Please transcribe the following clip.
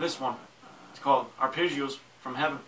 This one. It's called Arpeggios from Heaven.